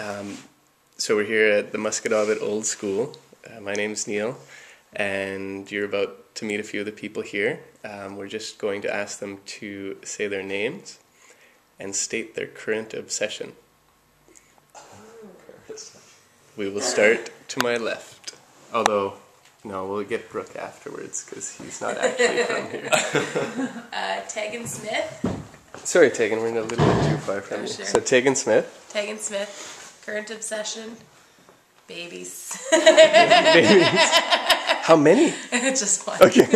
Um, so we're here at the Musquodoboit Old School. Uh, my name's Neil, and you're about to meet a few of the people here. Um, we're just going to ask them to say their names and state their current obsession. We will start to my left. Although, no, we'll get Brooke afterwards because he's not actually from here. Uh, Tegan Smith. Sorry, Tegan, we're a little bit too far from Oh, you. sure. So, Tegan Smith. Tegan Smith. Current obsession. Babies. How many? Just one. Okay.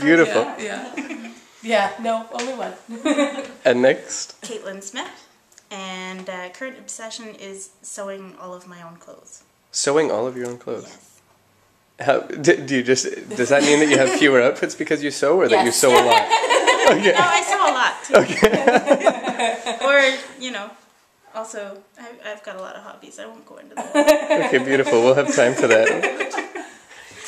Beautiful. Yeah, yeah. Yeah, no, only one. And next, Caitlin Smith, and uh, current obsession is sewing all of my own clothes. sewing all of your own clothes. Yes. How do, do you just? Does that mean that you have fewer outfits because you sew, or that you sew a lot? Okay. No, I sew a lot too. Okay. Or, you know, also, I, I've got a lot of hobbies. I won't go into them. Okay. Beautiful. We'll have time for that.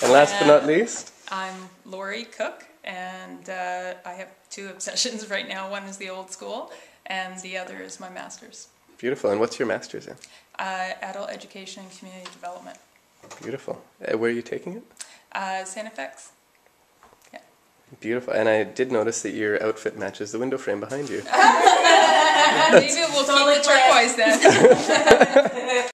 And last but not least, I'm Lori Cook, and uh, I have two obsessions right now. One is the old school, and the other is my master's, beautiful. And what's your master's in? uh, adult education and community development. Beautiful. Uh, where are you taking it? Uh, Santa Fe. Yeah. Beautiful. And I did notice that your outfit matches the window frame behind you. Maybe we'll keep the turquoise then.